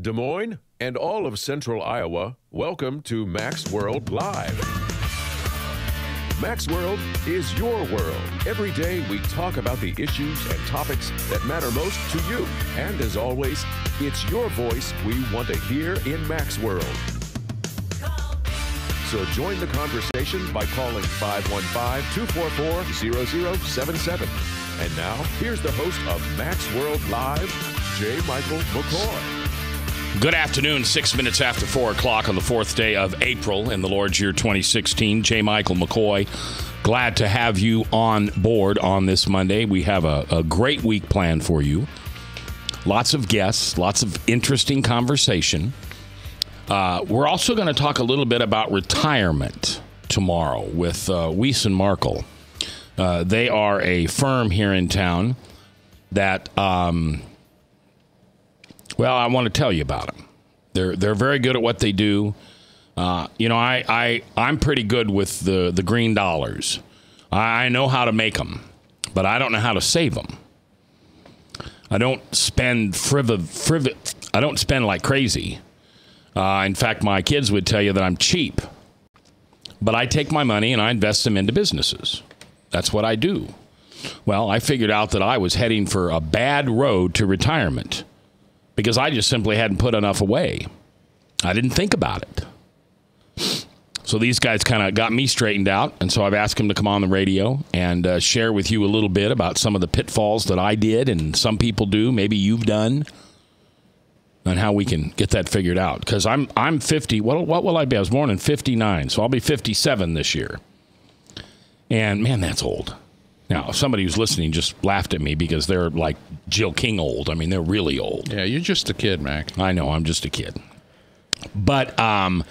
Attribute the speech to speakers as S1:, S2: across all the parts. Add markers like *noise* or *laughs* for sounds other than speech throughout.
S1: Des Moines, and all of central Iowa, welcome to Mac's World Live. Mac's World is your world. Every day we talk about the issues and topics that matter most to you. And as always, it's your voice we want to hear in Mac's World. So join the conversation by calling 515-244-0077. And now, here's the host of Mac's World Live, J. Michael McKoy.
S2: Good afternoon, six minutes after four o'clock on the fourth day of April in the Lord's year 2016. J. Michael McKoy, glad to have you on board on this Monday. We have a, a great week planned for you. Lots of guests, lots of interesting conversation. Uh, we're also going to talk a little bit about retirement tomorrow with uh, Weiss and Markel. Uh, they are a firm here in town that um, well, I want to tell you about them. They're they're very good at what they do. Uh, you know, I, I I'm pretty good with the the green dollars. I, I know how to make them, but I don't know how to save them. I don't spend friv friv I don't spend like crazy. Uh, in fact, my kids would tell you that I'm cheap. But I take my money and I invest them into businesses. That's what I do. Well, I figured out that I was heading for a bad road to retirement because I just simply hadn't put enough away. I didn't think about it. So these guys kind of got me straightened out, and so I've asked them to come on the radio and uh, share with you a little bit about some of the pitfalls that I did and some people do, maybe you've done, and how we can get that figured out. Because I'm I'm 50. What what will I be? I was born in 59, so I'll be 57 this year. And man, that's old. Now, somebody who's listening just laughed at me because they're like Jill King old. I mean, they're really old.
S3: Yeah, you're just a kid, Mac.
S2: I know, I'm just a kid. But um,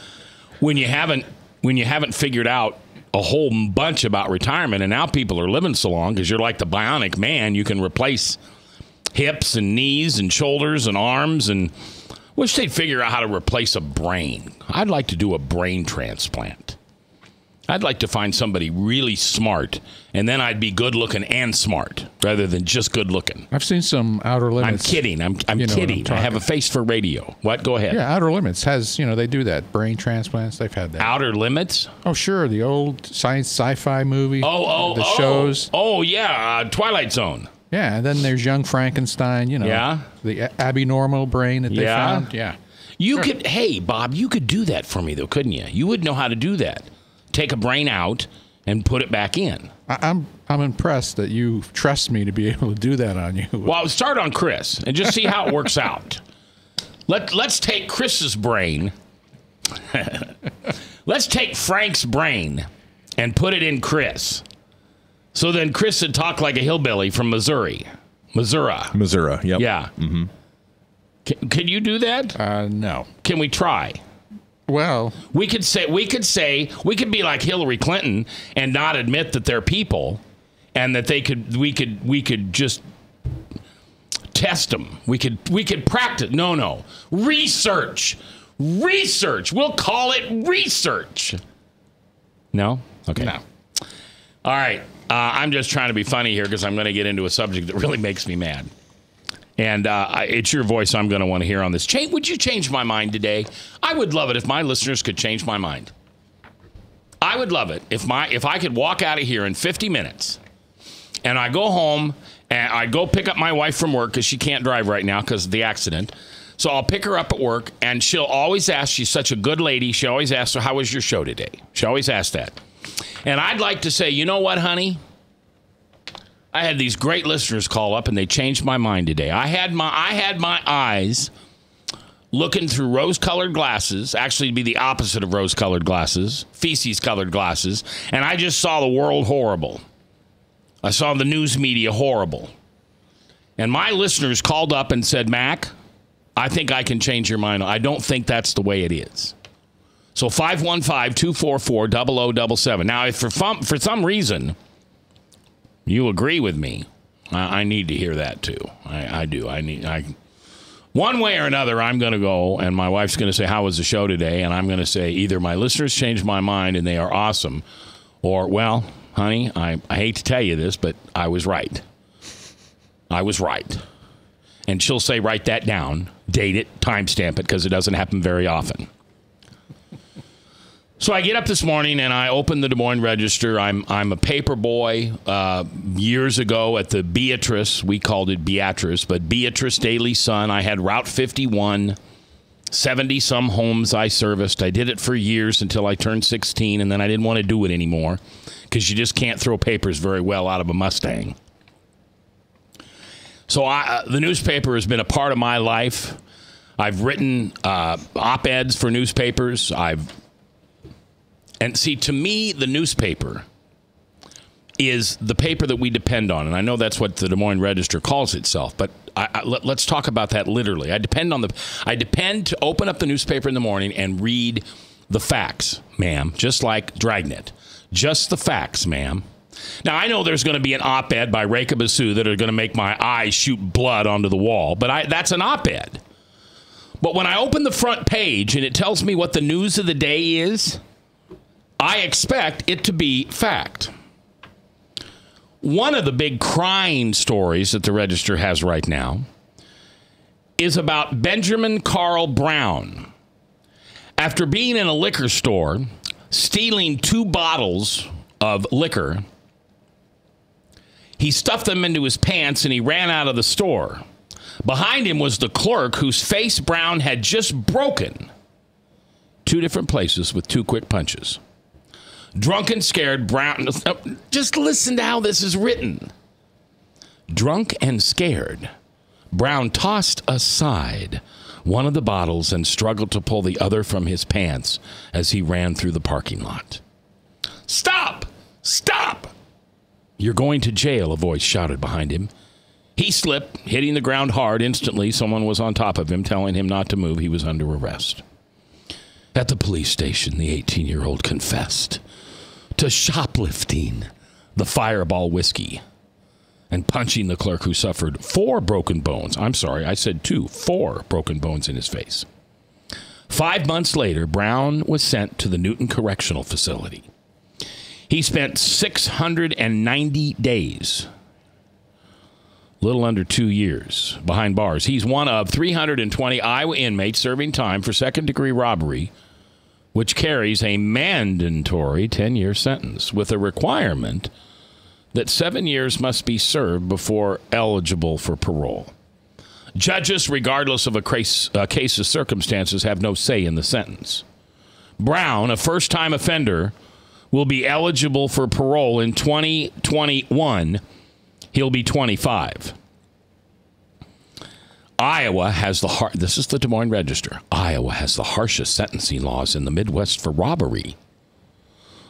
S2: when you haven't when you haven't figured out a whole bunch about retirement, and now people are living so long because you're like the bionic man, you can replace hips and knees and shoulders and arms and wish they'd figure out how to replace a brain. I'd like to do a brain transplant. I'd like to find somebody really smart, and then I'd be good looking and smart rather than just good looking.
S3: I've seen some Outer Limits.
S2: I'm kidding. I'm, I'm
S3: You know what I'm
S2: kidding. I have a face for radio. What? Go ahead.
S3: Yeah, Outer Limits has, you know, they do that. Brain transplants, they've had that.
S2: Outer Limits.
S3: Oh, sure. The old science sci fi movie.
S2: Oh, oh,
S3: The
S2: oh.
S3: shows.
S2: Oh, yeah. Uh, Twilight Zone.
S3: Yeah, and then there's Young Frankenstein, you know.
S2: Yeah.
S3: The abnormal brain that they
S2: Yeah.
S3: found. Yeah.
S2: You could, hey, Bob, you could do that for me, though, couldn't you? You would know how to do that. Take a brain out and put it back in.
S3: I, I'm I'm impressed that you trust me to be able to do that on you.
S2: Well, start on Chris and just see how it works *laughs* out. Let, let's take Chris's brain. *laughs* let's take Frank's brain and put it in Chris. So then Chris would talk like a hillbilly from Missouri. Missouri.
S4: Missouri. Yep.
S2: Yeah. Mm-hmm. Can, can you do that?
S3: Uh, no.
S2: Can we try?
S3: Well,
S2: We could say we could say we could be like Hillary Clinton and not admit that they're people, and that they could we could we could just test them. We could we could practice. No, no, research, research. We'll call it research. No. Okay.
S3: no.
S2: All right. Uh, I'm just trying to be funny here because I'm going to get into a subject that really *laughs* makes me mad. And uh, it's your voice I'm going to want to hear on this. Cha- would you change my mind today? I would love it if my listeners could change my mind. I would love it if my if I could walk out of here in 50 minutes, and I go home and I go pick up my wife from work because she can't drive right now because of the accident. So I'll pick her up at work, and she'll always ask. She's such a good lady. She always asks her, "How was your show today?" She always asks that. And I'd like to say, you know what, honey? I had these great listeners call up and they changed my mind today. I had my I had my eyes looking through rose-colored glasses, actually it'd be the opposite of rose-colored glasses, feces-colored glasses, and I just saw the world horrible. I saw the news media horrible. And my listeners called up and said, "Mac, I think I can change your mind. I don't think that's the way it is." So 515-244-0077. Now, if for for some reason you agree with me, I, I need to hear that too. I, I do. I need. I one way or another, I'm going to go, and my wife's going to say, "How was the show today?" And I'm going to say, either my listeners changed my mind and they are awesome, or well, honey, I, I hate to tell you this, but I was right. I was right. And she'll say, write that down, date it, timestamp it, because it doesn't happen very often. So I get up this morning and I open the Des Moines Register. I'm I'm a paper boy. Uh, years ago at the Beatrice, we called it Beatrice, but Beatrice Daily Sun. I had Route 51, 70 some homes I serviced. I did it for years until I turned 16, and then I didn't want to do it anymore because you just can't throw papers very well out of a Mustang. So I, uh, the newspaper has been a part of my life. I've written uh, op eds for newspapers. I've and see, to me, the newspaper is the paper that we depend on, and I know that's what the Des Moines Register calls itself. But I, I, let, us talk about that literally. I depend on the. I depend to open up the newspaper in the morning and read the facts, ma'am, just like Dragnet, just the facts, ma'am. Now I know there's going to be an op-ed by Rekha Basu that are going to make my eyes shoot blood onto the wall, but I, that's an op-ed. But when I open the front page and it tells me what the news of the day is, I expect it to be fact. One of the big crying stories that the Register has right now is about Benjamin Carl Brown. After being in a liquor store, stealing two bottles of liquor, he stuffed them into his pants and he ran out of the store. Behind him was the clerk whose face Brown had just broken two different places with two quick punches. Drunk and scared, Brown. *laughs* Just listen to how this is written. Drunk and scared, Brown tossed aside one of the bottles and struggled to pull the other from his pants as he ran through the parking lot. Stop! Stop! You're going to jail, a voice shouted behind him. He slipped, hitting the ground hard. Instantly, someone was on top of him, telling him not to move. He was under arrest. At the police station, the 18 year old confessed to shoplifting the fireball whiskey and punching the clerk who suffered four broken bones. I'm sorry, I said two, four broken bones in his face. Five months later, Brown was sent to the Newton Correctional Facility. He spent 690 days, little under two years, behind bars. He's one of 320 Iowa inmates serving time for second degree robbery which carries a mandatory 10 year sentence with a requirement that seven years must be served before eligible for parole. Judges, regardless of a case, a case's circumstances, have no say in the sentence. Brown, a first time offender, will be eligible for parole in 2021. He'll be 25. Iowa has the har- this is the Des Moines Register. Iowa has the harshest sentencing laws in the Midwest for robbery.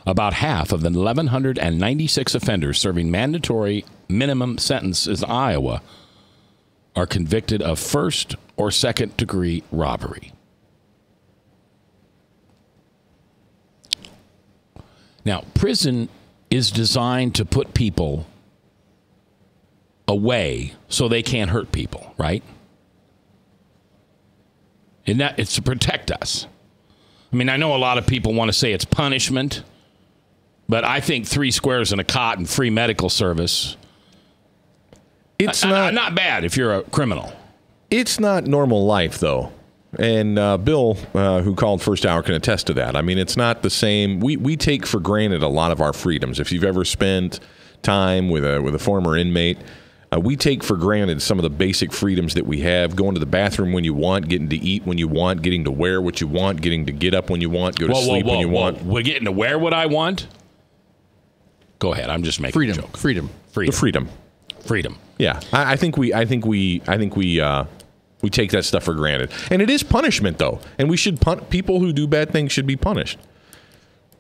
S2: About half of the 1196 offenders serving mandatory minimum sentences in Iowa are convicted of first or second degree robbery. Now, prison is designed to put people away so they can't hurt people, right? And that it's to protect us. I mean, I know a lot of people want to say it's punishment, but I think three squares and a cot and free medical service.
S4: It's
S2: uh,
S4: not
S2: not bad if you're a criminal.
S4: It's not normal life though. And uh, Bill, uh, who called first hour, can attest to that. I mean, it's not the same. We we take for granted a lot of our freedoms. If you've ever spent time with a with a former inmate, uh, we take for granted some of the basic freedoms that we have going to the bathroom when you want, getting to eat when you want, getting to wear what you want, getting to get up when you want, go to
S2: whoa,
S4: sleep
S2: whoa, whoa,
S4: when you
S2: whoa.
S4: want.
S2: We're getting to wear what I want. Go ahead. I'm just making
S3: Freedom.
S2: a joke.
S3: Freedom.
S2: Freedom.
S4: The freedom.
S2: Freedom.
S4: Yeah, I, I think we, I think we, I think we, uh, we take that stuff for granted, and it is punishment though, and we should pun- people who do bad things should be punished.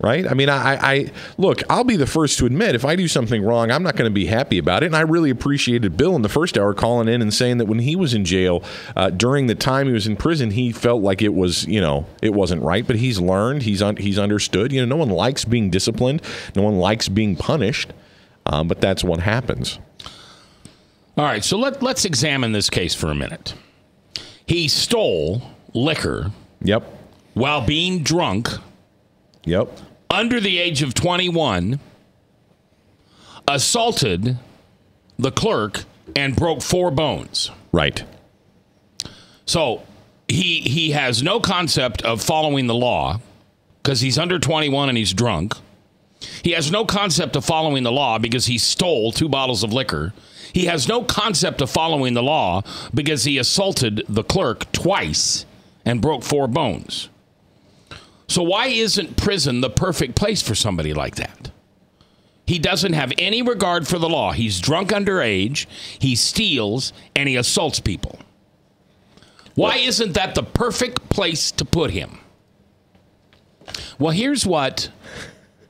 S4: Right? I mean, I, I look. I'll be the first to admit if I do something wrong, I'm not going to be happy about it. And I really appreciated Bill in the first hour calling in and saying that when he was in jail uh, during the time he was in prison, he felt like it was, you know, it wasn't right. But he's learned, he's un- he's understood. You know, no one likes being disciplined, no one likes being punished, um, but that's what happens.
S2: All right. So let let's examine this case for a minute. He stole liquor
S4: Yep.
S2: while being drunk
S4: Yep.
S2: Under the age of 21 assaulted the clerk and broke four bones.
S4: Right.
S2: So he he has no concept of following the law because he's under 21 and he's drunk. He has no concept of following the law because he stole two bottles of liquor. He has no concept of following the law because he assaulted the clerk twice and broke four bones. So, why isn't prison the perfect place for somebody like that? He doesn't have any regard for the law. He's drunk underage, he steals, and he assaults people. Why isn't that the perfect place to put him? Well, here's what.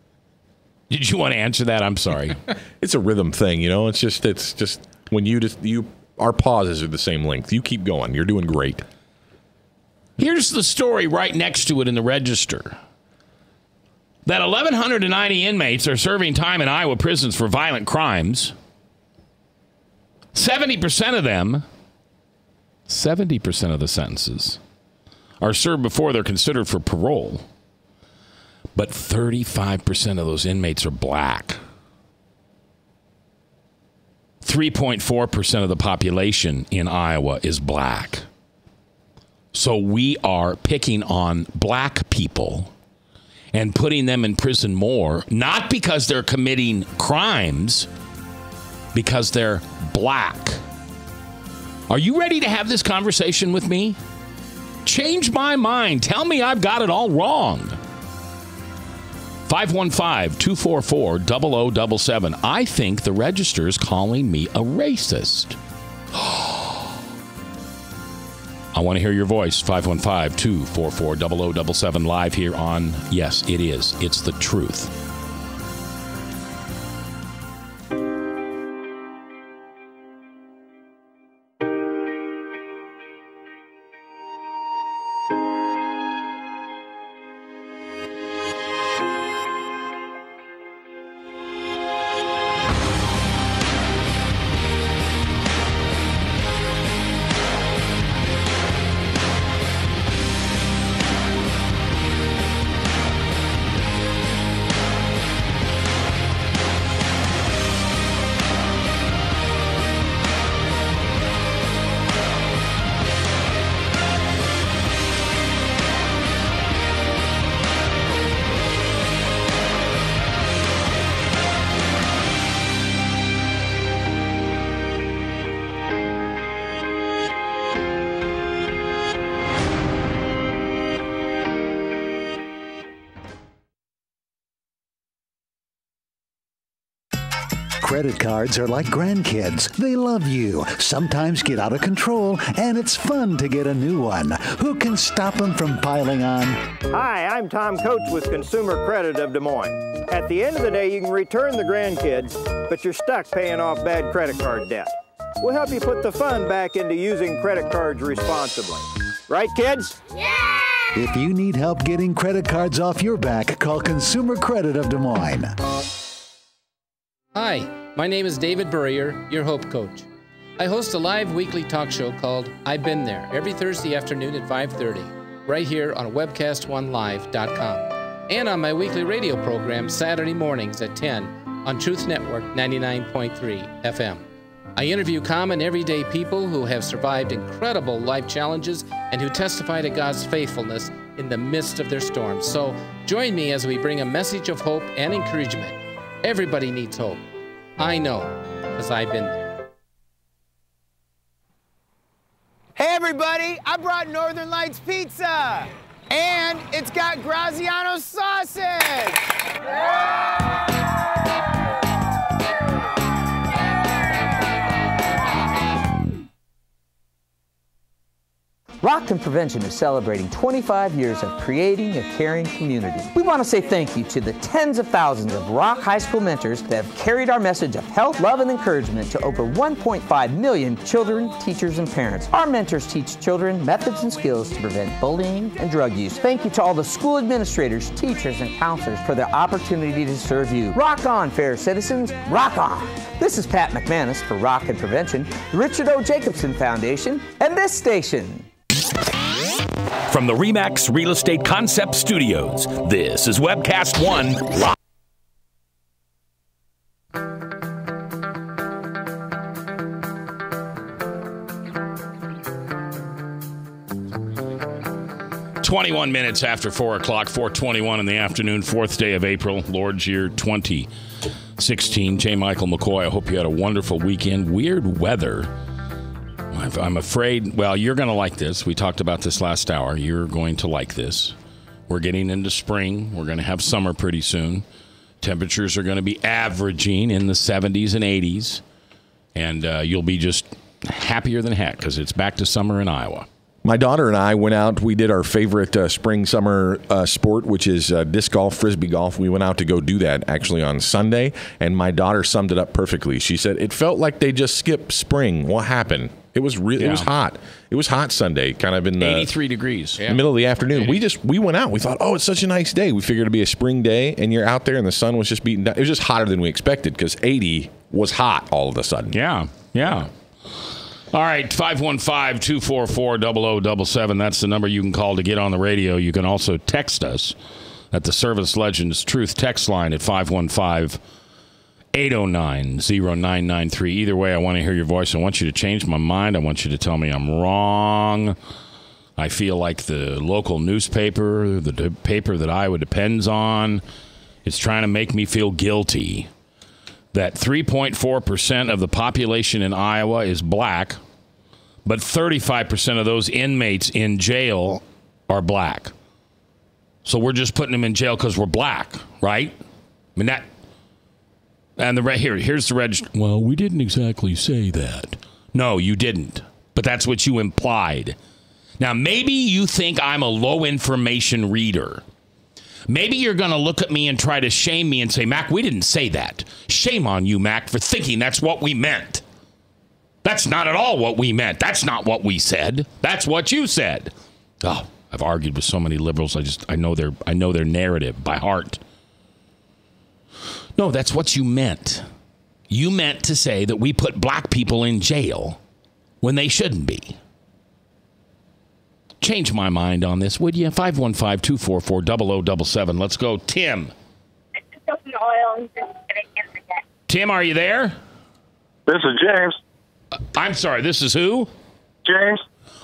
S2: *laughs* Did you want to answer that? I'm sorry. *laughs*
S4: It's a rhythm thing, you know. It's just it's just when you just you our pauses are the same length. You keep going. You're doing great.
S2: Here's the story right next to it in the register. That 1,190 inmates are serving time in Iowa prisons for violent crimes. 70% of them, 70% of the sentences are served before they're considered for parole. But 35% of those inmates are black. 3.4% of the population in Iowa is black. So we are picking on black people and putting them in prison more, not because they're committing crimes, because they're black. Are you ready to have this conversation with me? Change my mind. Tell me I've got it all wrong. 515 244 0077. I think the register is calling me a racist. *gasps* I want to hear your voice. 515 244 0077 live here on Yes, it is. It's the truth.
S5: Credit cards are like grandkids. They love you, sometimes get out of control, and it's fun to get a new one. Who can stop them from piling on?
S6: Hi, I'm Tom Coates with Consumer Credit of Des Moines. At the end of the day, you can return the grandkids, but you're stuck paying off bad credit card debt. We'll help you put the fun back into using credit cards responsibly. Right, kids? Yeah!
S5: If you need help getting credit cards off your back, call Consumer Credit of Des Moines.
S7: Hi, my name is David Burrier, your Hope Coach. I host a live weekly talk show called I've Been There every Thursday afternoon at 5:30, right here on webcast1live.com, and on my weekly radio program Saturday mornings at 10 on Truth Network 99.3 FM. I interview common everyday people who have survived incredible life challenges and who testify to God's faithfulness in the midst of their storms. So join me as we bring a message of hope and encouragement. Everybody needs hope. I know, because I've been there.
S8: Hey everybody, I brought Northern Lights Pizza! And it's got Graziano sausage!
S9: Rockton Prevention is celebrating 25 years of creating a caring community. We want to say thank you to the tens of thousands of Rock High School mentors that have carried our message of health, love, and encouragement to over 1.5 million children, teachers, and parents. Our mentors teach children methods and skills to prevent bullying and drug use. Thank you to all the school administrators, teachers, and counselors for their opportunity to serve you. Rock on, fair citizens, rock on! This is Pat McManus for Rock and Prevention, the Richard O. Jacobson Foundation, and this station.
S10: From the REMAX Real Estate Concept Studios, this is Webcast One Live.
S2: 21 minutes after 4 o'clock, 421 in the afternoon, fourth day of April, Lord's year 2016. J. Michael McKoy, I hope you had a wonderful weekend. Weird weather. I'm afraid, well, you're going to like this. We talked about this last hour. You're going to like this. We're getting into spring. We're going to have summer pretty soon. Temperatures are going to be averaging in the 70s and 80s. And uh, you'll be just happier than heck because it's back to summer in Iowa.
S4: My daughter and I went out. We did our favorite uh, spring summer uh, sport, which is uh, disc golf, frisbee golf. We went out to go do that actually on Sunday, and my daughter summed it up perfectly. She said it felt like they just skipped spring. What happened? It was really it was hot. It was hot Sunday, kind of in the
S2: 83 degrees.
S4: the middle of the afternoon. We just we went out. We thought, oh, it's such a nice day. We figured it'd be a spring day, and you're out there, and the sun was just beating down. It was just hotter than we expected because 80 was hot all of a sudden.
S2: Yeah, yeah. All right, 515 244 0077. That's the number you can call to get on the radio. You can also text us at the Service Legends Truth text line at 515 809 0993. Either way, I want to hear your voice. I want you to change my mind. I want you to tell me I'm wrong. I feel like the local newspaper, the paper that Iowa depends on, is trying to make me feel guilty that 3.4% of the population in Iowa is black, but 35% of those inmates in jail are black. So we're just putting them in jail because we're black, right? I mean, that. And the re- here, here's the register. Well, we didn't exactly say that. No, you didn't. But that's what you implied. Now, maybe you think I'm a low information reader. Maybe you're going to look at me and try to shame me and say, Mac, we didn't say that. Shame on you, Mac, for thinking that's what we meant. That's not at all what we meant. That's not what we said. That's what you said. Oh, I've argued with so many liberals. I just I know their I know their narrative by heart. No, that's what you meant. You meant to say that we put black people in jail when they shouldn't be. Change my mind on this, would you? 515 244 0077. Let's go. Tim. Tim, are you there?
S11: This is James.
S2: I'm sorry, this is who?
S11: James.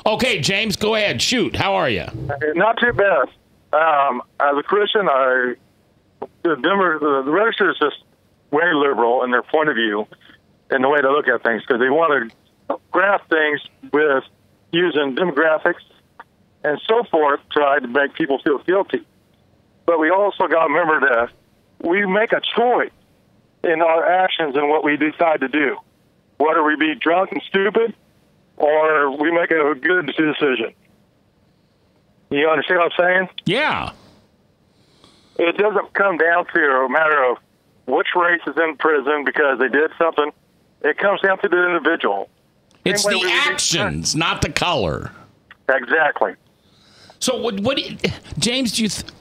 S2: Okay, James, go ahead. Shoot. How are you?
S11: Not too bad. Um, as a Christian, I the Denver the, the register is just way liberal in their point of view and the way they look at things because they want to graph things with using demographics and so forth, try to make people feel guilty. But we also got to remember that we make a choice in our actions and what we decide to do. Whether we be drunk and stupid or we make a good decision. You understand what I'm saying?
S2: Yeah.
S11: It doesn't come down to a matter of which race is in prison because they did something. It comes down to the individual.
S2: It's
S11: Same
S2: the actions, not the color.
S11: Exactly.
S2: So what? What? do James, do you? Th-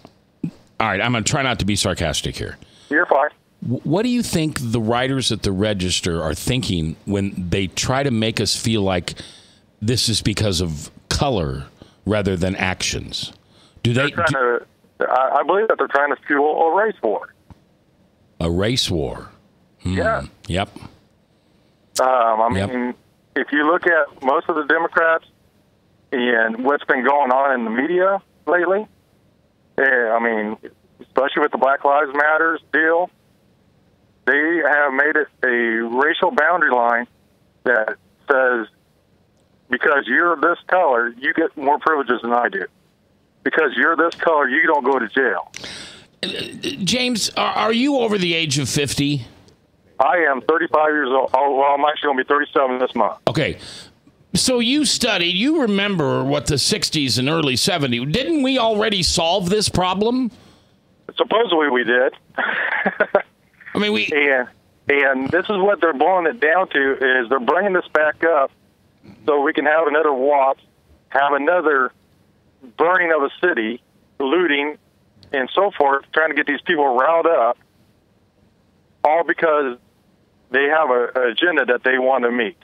S2: All right, I'm going to try not to be sarcastic here.
S11: You're fine.
S2: What do you think the writers at the Register are thinking when they try to make us feel like this is because of color rather than actions? Do they
S11: Trying to, I, I believe that they're trying to fuel a race war.
S2: a race war? Hmm.
S11: Yeah.
S2: Yep.
S11: Um, I
S2: Yep.
S11: mean, if you look at most of the Democrats and what's been going on in the media lately, yeah, I mean, especially with the Black Lives Matters deal, they have made it a racial boundary line that says because you're this color, you get more privileges than I do. Because you're this color, you don't go to jail.
S2: James, are, you over the age of 50?
S11: I am 35 years old. Oh, well, I'm actually going to be 37 this month.
S2: Okay. So you studied, you remember what the 60s and early 70s. Didn't we already solve this problem?
S11: Supposedly we did.
S2: I mean, we *laughs*
S11: and and this is what they're boiling it down to is they're bringing this back up so we can have another WAP, have another burning of a city, looting, and so forth, trying to get these people riled up, all because they have a, an agenda that they want to meet.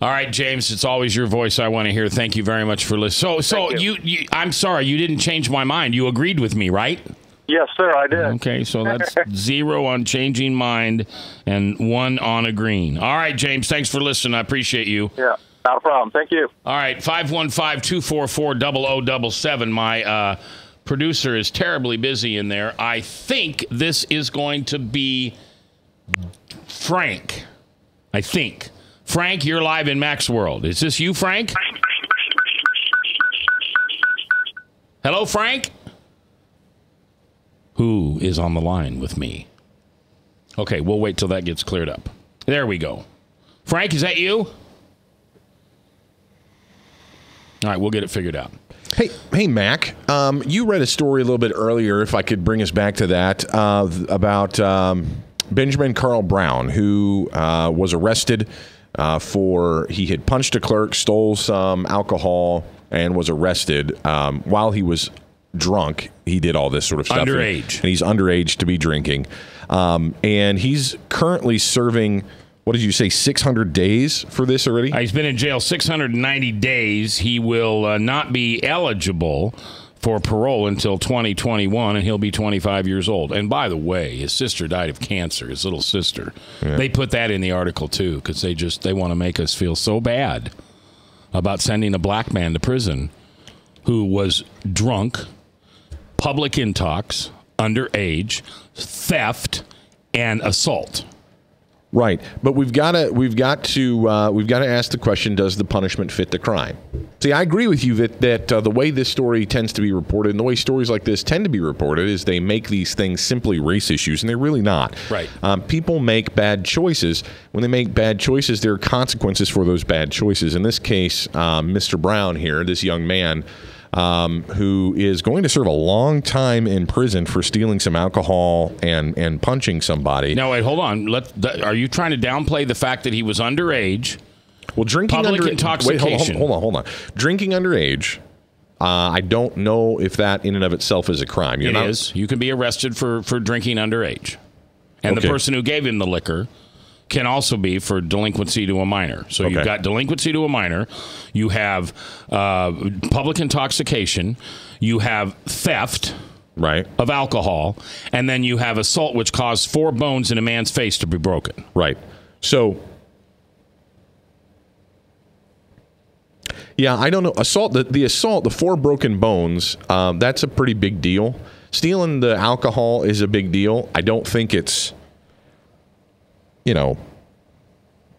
S2: All right, James, it's always your voice I want to hear. Thank you very much for listening. So, so you. You, I'm sorry, you didn't change my mind. You agreed with me, right?
S11: Yes, sir, I did.
S2: Okay, so that's *laughs* zero on changing mind and one on agreeing. All right, James, thanks for listening. I appreciate you.
S11: Yeah. Not a problem. Thank you.
S2: All right, 515-244-0077. My uh, producer is terribly busy in there. I think this is going to be Frank. I think. Frank, you're live in Mac's World. Is this you, Frank? Hello, Frank? Who is on the line with me? Okay, we'll wait till that gets cleared up. There we go. Frank, is that you? All right, we'll get it figured out.
S4: Hey, hey, Mac. Um, you read a story a little bit earlier. If I could bring us back to that uh, about um, Benjamin Carl Brown, who uh, was arrested uh, for he had punched a clerk, stole some alcohol, and was arrested um, while he was drunk. He did all this sort of stuff.
S2: Underage.
S4: and he's underage to be drinking. Um, and he's currently serving. What did you say? Six hundred days for this already?
S2: Uh, he's been in jail 690 days. He will uh, not be eligible for parole until 2021, and he'll be 25 years old. And by the way, his sister died of cancer. His little sister. They put that in the article too because they just they want to make us feel so bad about sending a black man to prison who was drunk, public intox, underage, theft, and assault.
S4: Right, but we've got to we've got to uh, we've got to ask the question: Does the punishment fit the crime? See, I agree with you that that uh, the way this story tends to be reported, and the way stories like this tend to be reported, is they make these things simply race issues, and they're really not.
S2: Right.
S4: Um, people make bad choices. When they make bad choices, there are consequences for those bad choices. In this case, um, Mr. Brown here, this young man. Um, who is going to serve a long time in prison for stealing some alcohol and, and punching somebody?
S2: Now, wait, hold on. Let th- are you trying to downplay the fact that he was underage?
S4: Well, drinking
S2: public
S4: under,
S2: intoxication.
S4: Wait, hold, on, hold on, hold on. Drinking underage. Uh, I don't know if that in and of itself is a crime.
S2: It
S4: You're
S2: is.
S4: not-
S2: You can be arrested for for drinking underage, and
S4: Okay.
S2: the person who gave him the liquor can also be for delinquency to a minor. So you've got delinquency to a minor, you have uh, public intoxication, you have theft.
S4: Right.
S2: Of alcohol, and then you have assault, which caused four bones in a man's face to be broken.
S4: Right. So, yeah, I don't know. Assault, the, the assault, the four broken bones, um, that's a pretty big deal. Stealing the alcohol is a big deal. I don't think it's, you know,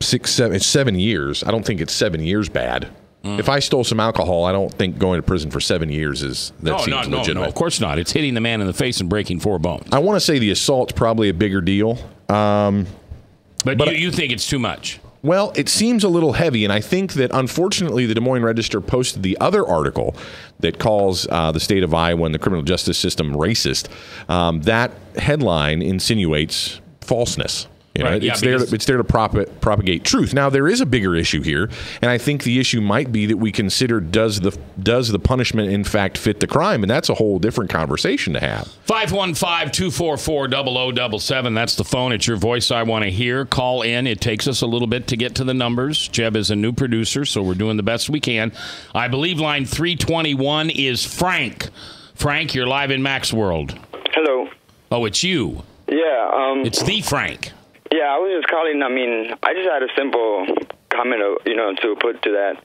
S4: six, seven, it's seven years. I don't think it's seven years bad.
S2: Mm.
S4: If I stole some alcohol, I don't think going to prison for seven years is that
S2: no,
S4: seems
S2: no, no,
S4: legitimate.
S2: no. Of course not. It's hitting the man in the face and breaking four bones.
S4: I want to say the assault's probably a bigger deal. Um,
S2: But, you, you think it's too much?
S4: Well, it seems a little heavy, and I think that unfortunately the Des Moines Register posted the other article that calls uh, the state of Iowa and the criminal justice system racist. Um, that headline insinuates falseness. You know,
S2: Right, yeah,
S4: it's there. To, it's there to prop- propagate truth. Now there is a bigger issue here, and I think the issue might be that we consider does the does the punishment in fact fit the crime, and that's a whole different conversation to have.
S2: 515-244-0077. That's the phone. It's your voice I want to hear. Call in. It takes us a little bit to get to the numbers. Jeb is a new producer, so we're doing the best we can. I believe line 321 is Frank. Frank, you're live in Mac's World.
S12: Hello.
S2: Oh, it's you.
S12: Yeah. Um,
S2: It's the Frank.
S12: Yeah, I was just calling. I mean, I just had a simple comment, you know, to put to that.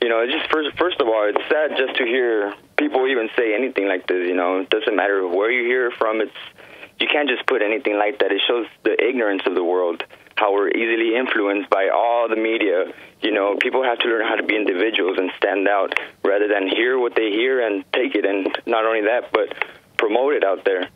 S12: You know, just first, first of all, it's sad just to hear people even say anything like this. You know, it doesn't matter where you hear it from. It's you can't just put anything like that. It shows the ignorance of the world, how we're easily influenced by all the media. You know, people have to learn how to be individuals and stand out rather than hear what they hear and take it. And not only that, but promote it out there.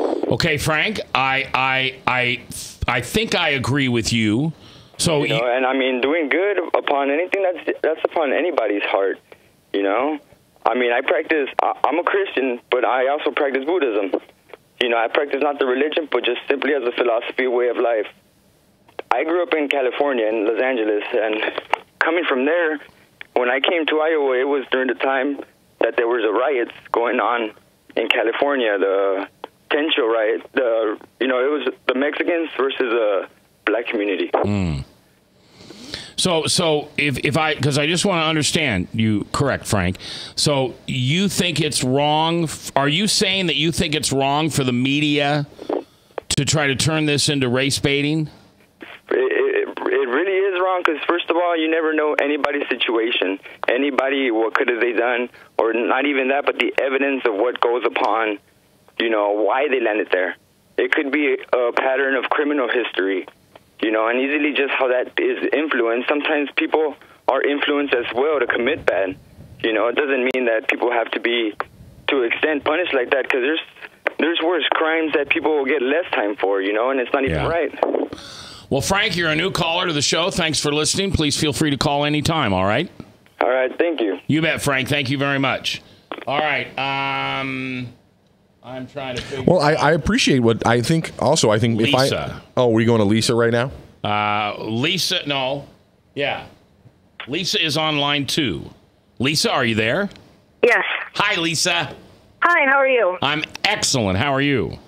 S2: Okay, Frank, I I I I think I agree with you. So
S12: you know, and I mean, doing good upon anything that's that's upon anybody's heart. You know, I mean, I practice. I, I'm a Christian, but I also practice Buddhism. You know, I practice not the religion, but just simply as a philosophy, way of life. I grew up in California, in Los Angeles, and coming from there, when I came to Iowa, it was during the time that there was a riots going on in California, the Tencho riot. The you know, it was the Mexicans versus the black community.
S2: Mm. So, so if, if I, because I just want to understand you correct, Frank. So you think it's wrong? Are you saying that you think it's wrong for the media to try to turn this into race baiting?
S12: It, it, it really is wrong because first of all, you never know anybody's situation, anybody what could have they done, or not even that, but the evidence of what goes upon, you know, why they landed there. It could be a pattern of criminal history, you know, and easily just how that is influenced. Sometimes people are influenced as well to commit bad. You know, it doesn't mean that people have to be to an extent punished like that because there's there's worse crimes that people will get less time for, you know, and it's not even
S2: Yeah.
S12: right.
S2: Well, Frank, you're a new caller to the show. Thanks for listening. Please feel free to call anytime, all right?
S12: All right, thank you.
S2: You bet, Frank. Thank you very much. All right. Um, I'm trying to figure
S4: Well, I, I appreciate what I think. Also, I think if I
S2: Lisa.
S4: oh, we going to Lisa right now?
S2: Uh, Lisa, no. Yeah. Lisa is on line two. Lisa, are you there?
S13: Yes.
S2: Hi, Lisa.
S13: Hi, how are you?
S2: I'm excellent. How are you?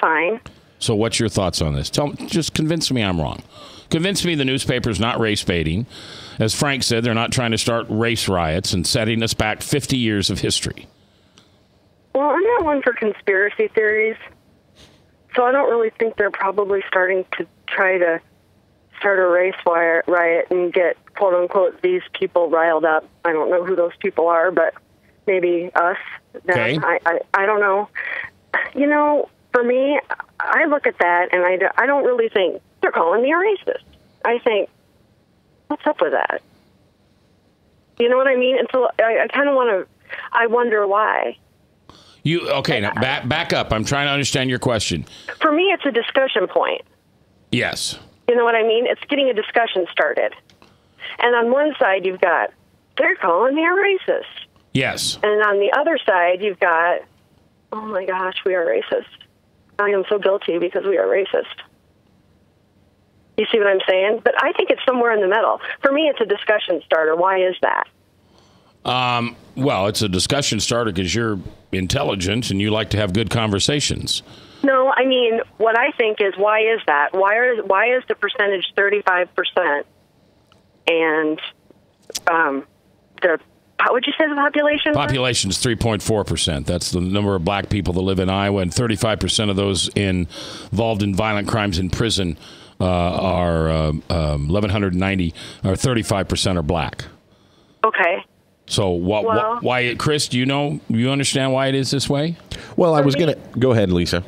S13: Fine.
S2: So, what's your thoughts on this? Tell, just convince me I'm wrong. Convince me the newspaper's not race baiting. As Frank said, they're not trying to start race riots and setting us back 50 years of history.
S13: Well, I'm not one for conspiracy theories, so I don't really think they're probably starting to try to start a race wire, riot and get quote unquote these people riled up. I don't know who those people are, but maybe us.
S2: Okay.
S13: I, I I don't know. You know, for me, I look at that and I, I don't really think they're calling me a racist. I think, what's up with that? You know what I mean? And so I, I kind of want to. I wonder why.
S2: You okay? Now back back up. I'm trying to understand your question.
S13: For me, it's a discussion point.
S2: Yes.
S13: You know what I mean? It's getting a discussion started. And on one side, you've got, they're calling me a racist.
S2: Yes.
S13: And on the other side, you've got, oh my gosh, we are racist. I am so guilty because we are racist. You see what I'm saying? But I think it's somewhere in the middle. For me, it's a discussion starter. Why is that?
S2: Um, well, it's a discussion starter because you're intelligent and you like to have good conversations.
S13: No, I mean, what I think is why is that? Why are why is the percentage 35% and um, the how would you say the population?
S2: Population is 3.4 percent. That's the number of black people that live in Iowa, and 35 percent of those in, involved in violent crimes in prison uh, are um, um, 1,190, or 35 percent are black.
S13: Okay.
S2: So, what,
S13: Well-
S2: what, why, Chris? Do you know? You understand why it is this way?
S4: Well, I was gonna go ahead, Lisa.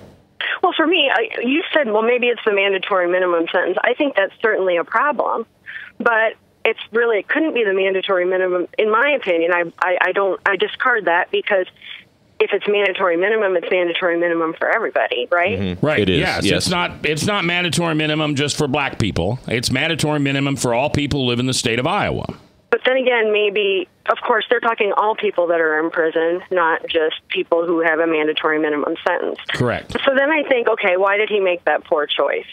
S13: Well, for me, I, you said, well, maybe it's the mandatory minimum sentence. I think that's certainly a problem, but it's really it couldn't be the mandatory minimum. In my opinion, I I, I don't I discard that because if it's mandatory minimum, it's mandatory minimum for everybody, right? Mm-hmm.
S2: Right.
S4: It is,
S2: Yes,
S4: yes.
S2: It's not. It's not mandatory minimum just for black people. It's mandatory minimum for all people who live in the state of Iowa.
S13: But then again, maybe, of course, they're talking all people that are in prison, not just people who have a mandatory minimum sentence.
S2: Correct.
S13: So then I think, okay, why did he make that poor choice?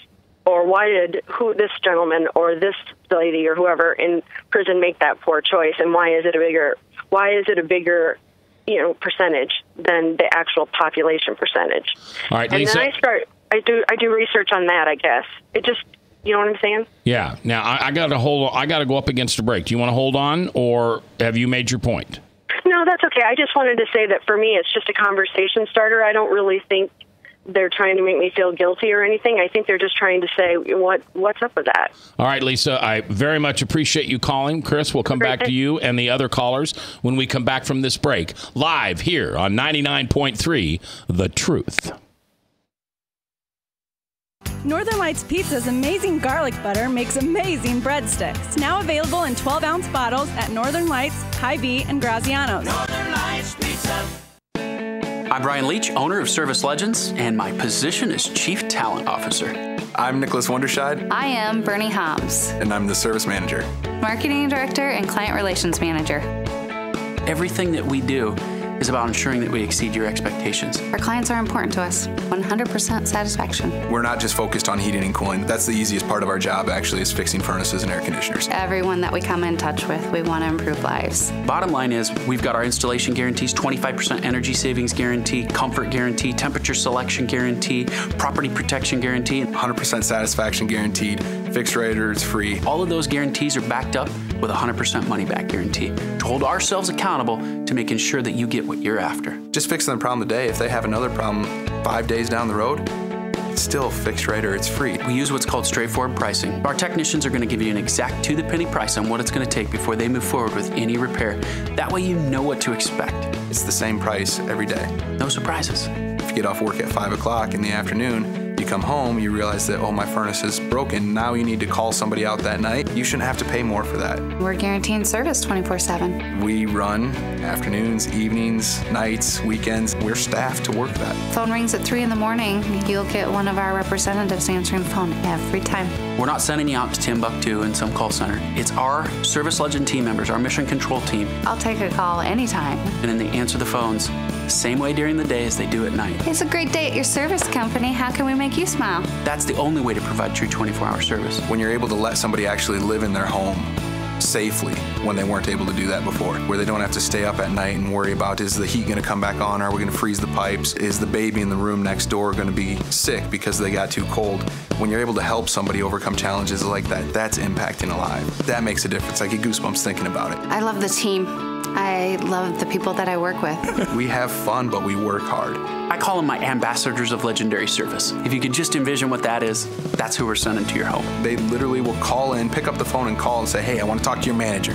S13: Or why did who this gentleman or this lady or whoever in prison make that poor choice? And why is it a bigger? Why is it a bigger, you know, percentage than the actual population percentage?
S2: All right,
S13: and
S2: Lisa.
S13: then I start. I do. I do research on that. I guess it just. You know what I'm saying?
S2: Yeah. Now I, I got to hold. I got to go up against a break. Do you want to hold on, or have you made your point?
S13: No, that's okay. I just wanted to say that for me, it's just a conversation starter. I don't really think they're trying to make me feel guilty or anything. I think they're just trying to say what what's up with that.
S2: All right, Lisa. I very much appreciate you calling. Chris, we'll come back to you and the other callers when we come back from this break, live here on 99.3 The Truth.
S14: Northern Lights Pizza's amazing garlic butter makes amazing breadsticks. Now available in 12 ounce bottles at Northern Lights, Hy-Vee, and Graziano's.
S15: I'm Brian Leach, owner of Service Legends, and my position is Chief Talent Officer.
S16: I'm Nicholas Wonderscheid,
S17: I am Bernie Hobbs,
S16: and I'm the service manager.
S17: Marketing Director and Client Relations Manager.
S15: Everything that we do is about ensuring that we exceed your expectations.
S17: Our clients are important to us. 100% satisfaction.
S16: We're not just focused on heating and cooling. That's the easiest part of our job, actually, is fixing furnaces and air conditioners.
S17: Everyone that we come in touch with, we want to improve lives.
S15: Bottom line is, we've got our installation guarantees 25% energy savings guarantee, comfort guarantee, temperature selection guarantee, property protection guarantee.
S16: 100% satisfaction guaranteed. Fixed raters free.
S15: All of those guarantees are backed up with a 100% money back guarantee to hold ourselves accountable to making sure that you get what you're after.
S16: Just fixing the problem today. If they have another problem five days down the road, it's still fixed right or it's free.
S15: We use what's called straightforward pricing. Our technicians are going to give you an exact to the penny price on what it's going to take before they move forward with any repair. That way you know what to expect.
S16: It's the same price every day.
S15: No surprises.
S16: If you get off work at 5 o'clock in the afternoon, come home, you realize that, oh, my furnace is broken. Now you need to call somebody out that night. You shouldn't have to pay more for that.
S17: We're guaranteeing service 24 7.
S16: We run afternoons, evenings, nights, weekends. We're staffed to work that.
S17: Phone rings at 3 in the morning, you'll get one of our representatives answering the phone every time.
S15: We're not sending you out to Timbuktu in some call center. It's our Service Legend team members, our mission control team,
S17: I'll take a call anytime.
S15: and then they answer the phones the same way during the day as they do at night.
S17: It's a great day at your service company. How can we make you smile?
S15: That's the only way to provide true 24 hour service.
S16: When you're able to let somebody actually live in their home safely when they weren't able to do that before, where they don't have to stay up at night and worry about is the heat going to come back on? Are we going to freeze the pipes? Is the baby in the room next door going to be sick because they got too cold? When you're able to help somebody overcome challenges like that, that's impacting a life. That makes a difference. I get goosebumps thinking about it.
S17: I love the team. I love the people that I work with. *laughs*
S16: we have fun, but we work hard.
S15: I call them my ambassadors of legendary service. If you could just envision what that is, that's who we're sending to your home.
S16: They literally will call in, pick up the phone, and call and say, Hey, I want to talk to your manager.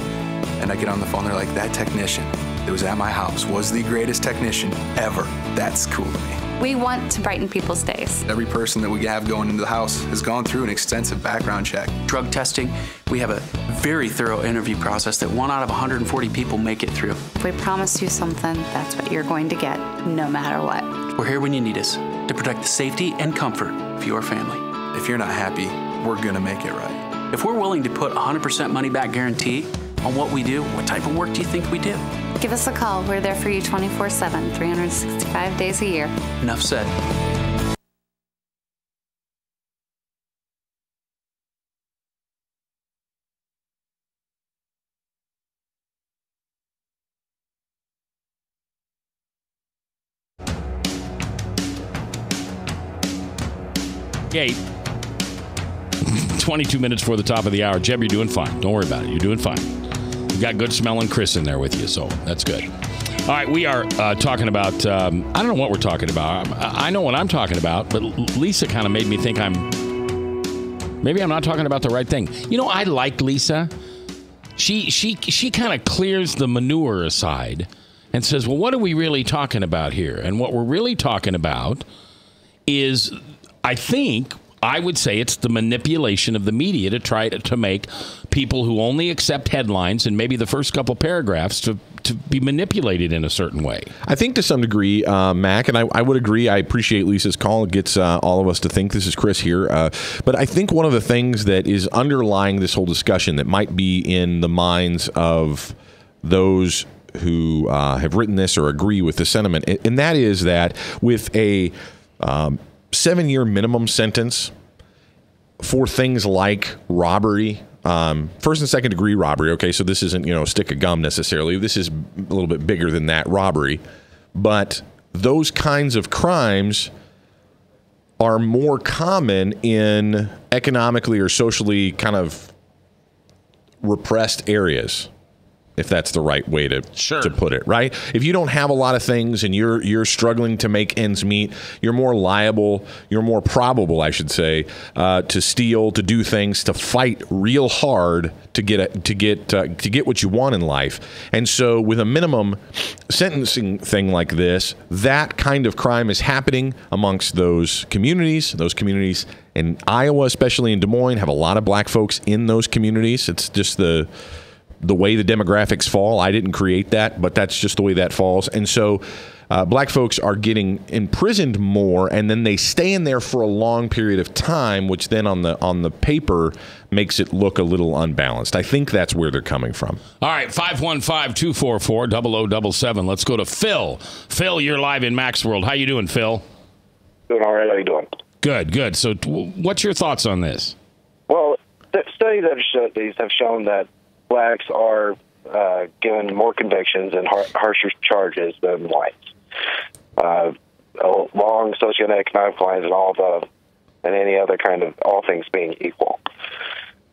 S16: And I get on the phone, they're like, That technician that was at my house was the greatest technician ever. That's cool to me.
S17: We want to brighten people's days.
S16: Every person that we have going into the house has gone through an extensive background check.
S15: Drug testing, we have a very thorough interview process that one out of 140 people make it through.
S17: If we promise you something, that's what you're going to get, no matter what.
S15: We're here when you need us to protect the safety and comfort of your family.
S16: If you're not happy, we're going to make it right.
S15: If we're willing to put 100% money back guarantee on what we do, what type of work do you think we do?
S17: Give us a call. We're there for you 24 7, 365 days a year.
S15: Enough said.
S2: Eight. 22 minutes before the top of the hour. Jeb, you're doing fine. Don't worry about it. You're doing fine. You got good smelling Chris in there with you, so that's good. All right, we are uh, talking about. Um, I don't know what we're talking about. I I know what I'm talking about, but Lisa kind of made me think I'm. Maybe I'm not talking about the right thing. You know, I like Lisa. She she she kind of clears the manure aside and says, "Well, what are we really talking about here?" And what we're really talking about is, I think, I would say it's the manipulation of the media to try to, to make people who only accept headlines and maybe the first couple paragraphs to, to be manipulated in a certain way.
S4: I think to some degree, uh, Mac, and I, I would agree. I appreciate Lisa's call. It gets uh, all of us to think. This is Chris here. Uh, but I think one of the things that is underlying this whole discussion that might be in the minds of those who uh, have written this or agree with the sentiment, and that is that with a um, seven year minimum sentence for things like robbery, um, first and second degree robbery. Okay, so this isn't you know stick of gum necessarily. This is a little bit bigger than that robbery, but those kinds of crimes are more common in economically or socially kind of repressed areas if that's the right way to to put it, right? If you don't have a lot of things and you're you're struggling to make ends meet, you're more liable, you're more probable, I should say, uh, to steal, to do things, to fight real hard to get a, to get uh, to get what you want in life. And so, with a minimum sentencing thing like this, that kind of crime is happening amongst those communities. Those communities in Iowa, especially in Des Moines, have a lot of black folks in those communities. It's just the the way the demographics fall. I didn't create that, but that's just the way that falls. And so uh, black folks are getting imprisoned more, and then they stay in there for a long period of time, which then on the on the paper makes it look a little unbalanced. I think that's where they're coming from.
S2: All right, 515 244 0077. Let's go to Phil. Phil, you're live in Mac's World. How you doing, Phil?
S18: Doing all right. How you doing?
S2: Good, good. So, t- what's your thoughts on this?
S18: Well, th- studies have shown, these have shown that blacks are uh, given more convictions and har- harsher charges than whites. Uh, along socioeconomic lines and all the and any other kind of all things being equal.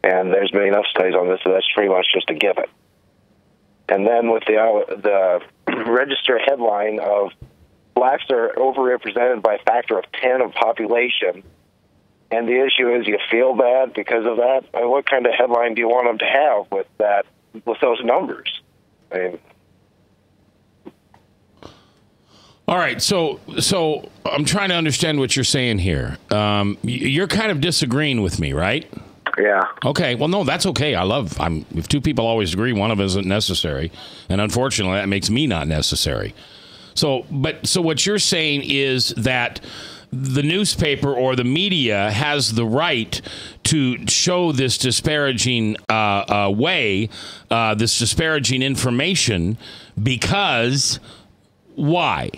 S18: And there's been enough studies on this, so that's pretty much just a given. And then with the uh, the *clears throat* register headline of blacks are overrepresented by a factor of ten of population and the issue is you feel bad because of that. I mean, what kind of headline do you want them to have with that, with those numbers? I mean,
S2: All right, so so I'm trying to understand what you're saying here. Um, you're kind of disagreeing with me, right?
S18: Yeah.
S2: Okay. Well, no, that's okay. I love. I'm. If two people always agree, one of them isn't necessary, and unfortunately, that makes me not necessary. So, but so what you're saying is that the newspaper or the media has the right to show this disparaging uh, uh, way, uh, this disparaging information, because why?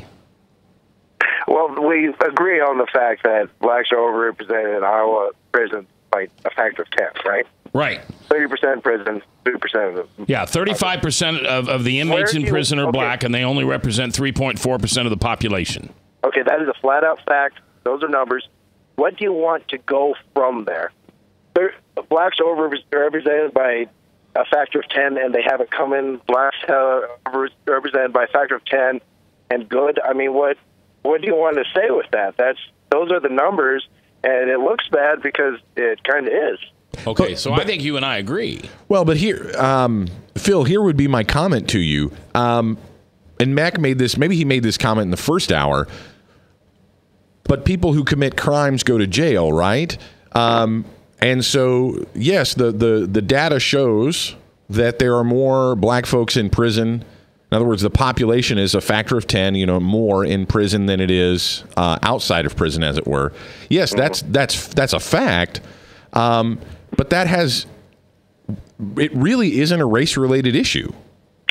S18: well, we agree on the fact that blacks are overrepresented in Iowa prisons by a factor of ten, right?
S2: Right.
S18: Thirty percent prison, two percent of the
S2: Yeah, 35% of, of the inmates in prison are
S18: okay.
S2: black, and they only represent 3.4% of the population.
S18: Okay, that is a flat out fact. Those are numbers. What do you want to go from there? They're, blacks are overrepresented by a factor of 10, and they haven't come in. Blacks are represented by a factor of 10 and good. I mean, what what do you want to say with that? That's Those are the numbers, and it looks bad because it kind of is.
S2: Okay, so I think you and I agree.
S4: Well, but here, um, Phil, here would be my comment to you. Um, and Mac made this, maybe he made this comment in the first hour, but people who commit crimes go to jail, right? Um, and so, yes, the, the, the data shows that there are more black folks in prison. In other words, the population is a factor of 10, you know, more in prison than it is uh, outside of prison, as it were. Yes, that's, that's, that's a fact. Um, but that has it really isn't a race related issue.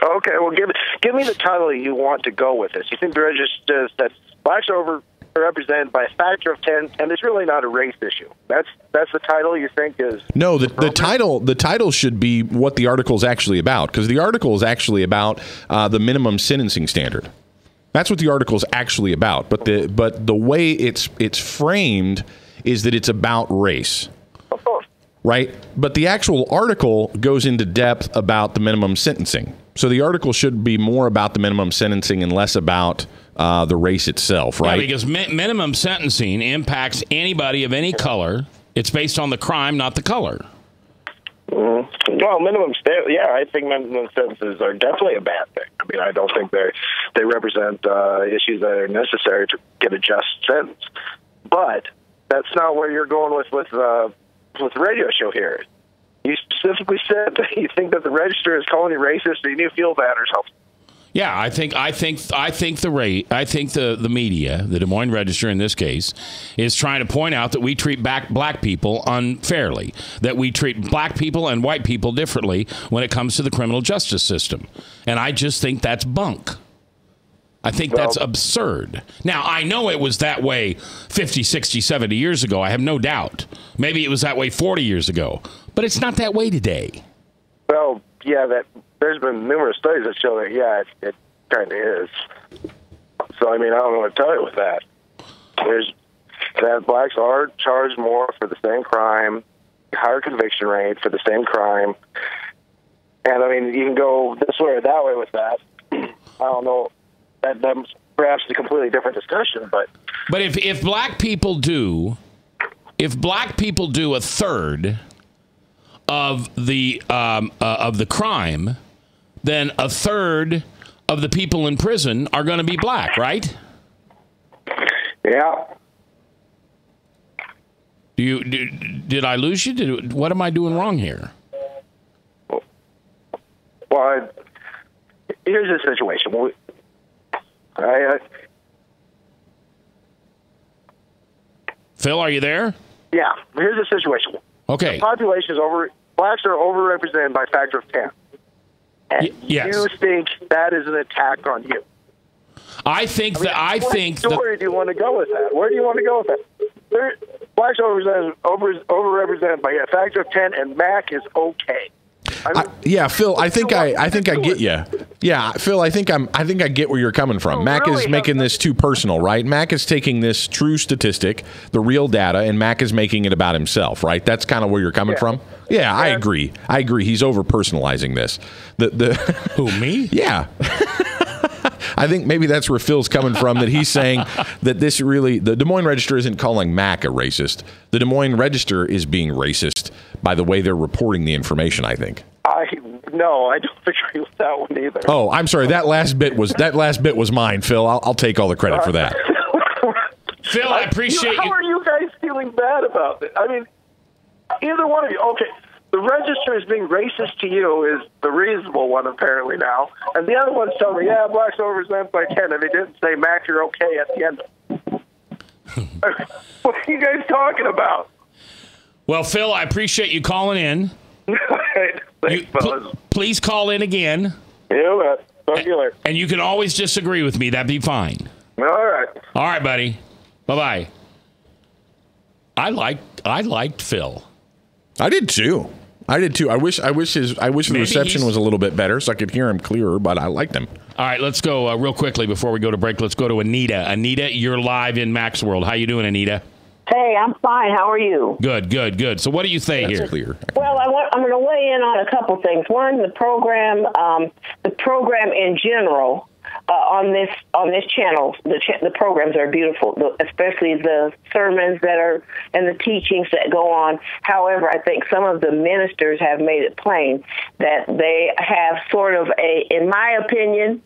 S18: Okay, well, give give me the title you want to go with this. You think the register that blacks are overrepresented by a factor of ten, and it's really not a race issue. That's that's the title you think is
S4: No, the, the title the title should be what the article is actually about because the article is actually about uh, the minimum sentencing standard. That's what the article is actually about. But the but the way it's it's framed is that it's about race. Right? But the actual article goes into depth about the minimum sentencing. So the article should be more about the minimum sentencing and less about uh, the race itself,
S2: Yeah,
S4: right?
S2: because mi- minimum sentencing impacts anybody of any color. It's based on the crime, not the color.
S18: Mhm. Well, minimum sta- yeah, I think minimum sentences are definitely a bad thing. I mean, I don't think they they represent uh, issues that are necessary to get a just sentence. But that's not where you're going with with uh, with the radio show here. You specifically said that you think that the register is calling you racist, and you feel bad or something.
S2: Yeah, I think I think I think the rate I think the the media, the Des Moines Register in this case, is trying to point out that we treat back black people unfairly, that we treat black people and white people differently when it comes to the criminal justice system. And I just think that's bunk. I think that's absurd. Now, I know it was that way 50, 60, 70 years ago. I have no doubt. Maybe it was that way 40 years ago. But it's not that way today.
S18: Well, yeah, that there's been numerous studies that show that yeah, it, it kind of is. So I mean, I don't know what to tell you with that. There's that blacks are charged more for the same crime, higher conviction rate for the same crime, and I mean, you can go this way or that way with that. I don't know. That that's perhaps a completely different discussion, but
S2: But if, if black people do, if black people do a third of the um, uh, of the crime, then a third of the people in prison are going to be black, right?
S18: Yeah.
S2: Do you do, did I lose you? Did, what am I doing wrong here?
S18: well, I, here's the situation. We, I, uh,
S2: Phil, are you there?
S18: yeah, here's the situation.
S2: Okay.
S18: The population is over. Blacks are overrepresented by a factor of ten. And
S2: yes.
S18: you think that is an attack on you?
S2: I think that I think
S18: story
S2: that
S18: do you want to go with that? Where do you want to go with that? There, blacks are overrepresented, over, overrepresented by a factor of ten, and Mac is okay.
S4: I, yeah, Phil, I think I, I think I get you. Yeah, Phil, I think I'm, I think I get where you're coming from. Mac is making this too personal, right? Mac is taking this true statistic, the real data, and Mac is making it about himself, right? That's kind of where you're coming from. Yeah, I agree. I agree. He's over personalizing this. The the *laughs*
S2: who me?
S4: Yeah. *laughs* I think maybe that's where Phil's coming from. That he's saying that this really the Des Moines Register isn't calling Mac a racist. The Des Moines Register is being racist by the way they're reporting the information. I think.
S18: I *laughs* no, I don't *laughs* agree with that one either.
S4: Oh, I'm sorry. That last bit was that last bit was mine, Phil. I'll, I'll take all the credit for that. *laughs*
S2: Phil, I appreciate you.
S18: How
S2: you.
S18: are you guys feeling bad about it? I mean, either one of you. Okay, the register is being racist to you is the reasonable one apparently now, and the other one's telling me, yeah, blacks overrepresented by ten, and they didn't say Mac, you're okay at the end. what are you guys talking about?
S2: Well, Phil, I appreciate you calling in.
S18: Thanks, fellas.
S2: Please call in again.
S18: Yeah, man. Talk to you later.
S2: And you can always disagree with me. That'd be fine.
S18: All right.
S2: All right, buddy. Bye bye. I liked I liked Phil.
S4: I did too. I did too. I wish I wish his I wish the reception was a little bit better so I could hear him clearer, but I liked him.
S2: All right, let's go uh, real quickly before we go to break. Let's go to Anita. Anita, you're live in Mac's World. How you doing, Anita?
S19: Hey, I'm fine. How are you?
S2: Good, good, good. So, what do you say here?
S4: Clear.
S19: Well, I want, I'm going to weigh in on a couple things. One, the program, um, the program in general uh, on this on this channel. The ch- the programs are beautiful, the, especially the sermons that are and the teachings that go on. However, I think some of the ministers have made it plain that they have sort of a, in my opinion,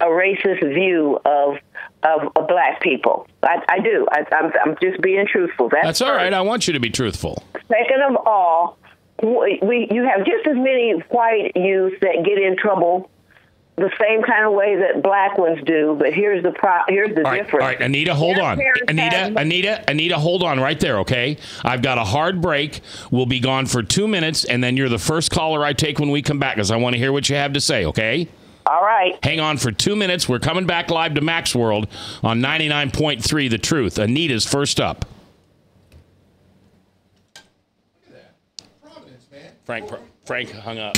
S19: a racist view of of, of black people. I, I do. I, I'm, I'm just being truthful. That's,
S2: That's all right. I want you to be truthful.
S19: Second of all, we, you have just as many white youth that get in trouble the same kind of way that black ones do. But here's the pro- here's the
S2: All right,
S19: difference.
S2: all right, Anita, hold
S19: Their
S2: on. Anita,
S19: have-
S2: Anita, Anita, hold on right there, okay? I've got a hard break. We'll be gone for two minutes, and then you're the first caller I take when we come back because I want to hear what you have to say, okay?
S19: All right.
S2: Hang on for two minutes. We're coming back live to Mac's World on 99.3 The Truth. Anita's first up. Look at that. Prominence, man. Frank, Frank hung up.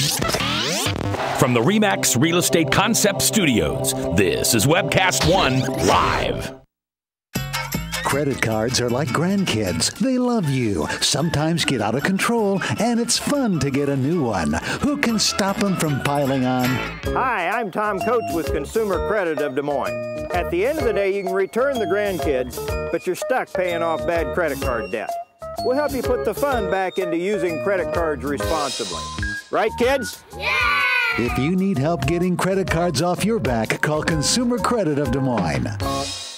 S10: From the REMAX Real Estate Concept Studios, this is Webcast One Live.
S5: Credit cards are like grandkids. They love you, sometimes get out of control, and it's fun to get a new one. Who can stop them from piling on?
S6: Hi, I'm Tom Coach with Consumer Credit of Des Moines. At the end of the day, you can return the grandkids, but you're stuck paying off bad credit card debt. We'll help you put the fun back into using credit cards responsibly. Right, kids? Yeah!
S5: If you need help getting credit cards off your back, call Consumer Credit of Des Moines.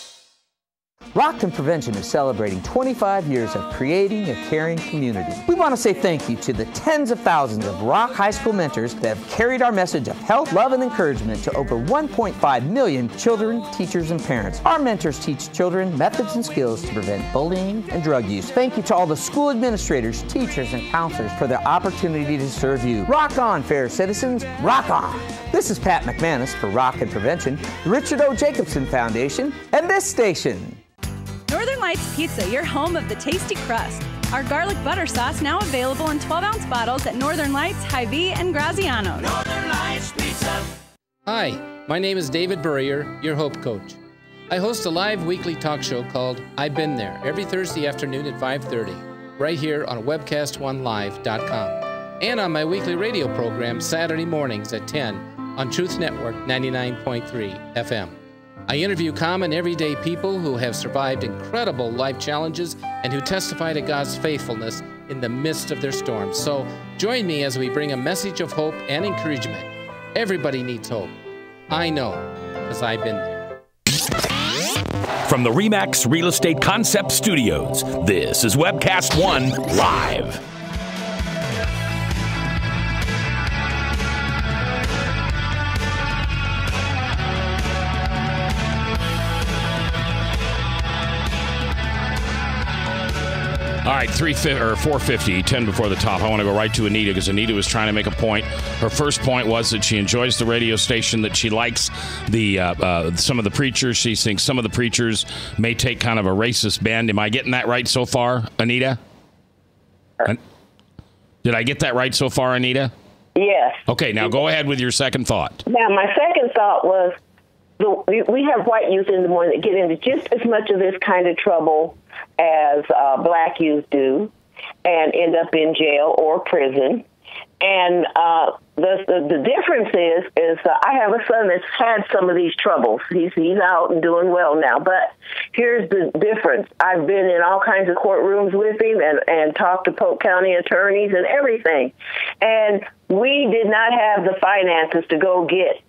S9: Rock In Prevention is celebrating 25 years of creating a caring community. We want to say thank you to the tens of thousands of Rock High School mentors that have carried our message of health, love, and encouragement to over 1.5 million children, teachers, and parents. Our mentors teach children methods and skills to prevent bullying and drug use. Thank you to all the school administrators, teachers, and counselors for their opportunity to serve you. Rock on, fair citizens. Rock on. This is Pat McManus for Rock In Prevention, Richard O. Jacobson Foundation, and this station.
S14: Northern Lights Pizza, your home of the tasty crust. Our garlic butter sauce now available in 12 ounce bottles at Northern Lights, Hy-Vee, and Graziano's. Northern Lights Pizza.
S7: Hi, my name is David Burrier, your Hope Coach. I host a live weekly talk show called I've Been There every Thursday afternoon at 5:30, right here on webcast1live.com, and on my weekly radio program Saturday mornings at 10 on Truth Network 99.3 FM. I interview common everyday people who have survived incredible life challenges and who testify to God's faithfulness in the midst of their storms. So join me as we bring a message of hope and encouragement. Everybody needs hope. I know, because I've been there.
S10: From the REMAX Real Estate Concept Studios, this is Webcast One Live.
S2: All right, three or four fifty, ten before the top. I want to go right to Anita because Anita was trying to make a point. Her first point was that she enjoys the radio station, that she likes the uh, uh, some of the preachers. She thinks some of the preachers may take kind of a racist bend. Am I getting that right so far, Anita? An- Did I get that right so far, Anita?
S19: Yes.
S2: Okay, now go ahead with your second thought.
S19: Now, my second thought was the, we, we have white youth in the morning that get into just as much of this kind of trouble as uh, black youth do and end up in jail or prison. And uh, the, the the difference is is uh, I have a son that's had some of these troubles. He's he's out and doing well now. But here's the difference. I've been in all kinds of courtrooms with him and and talked to Polk County attorneys and everything. And we did not have the finances to go get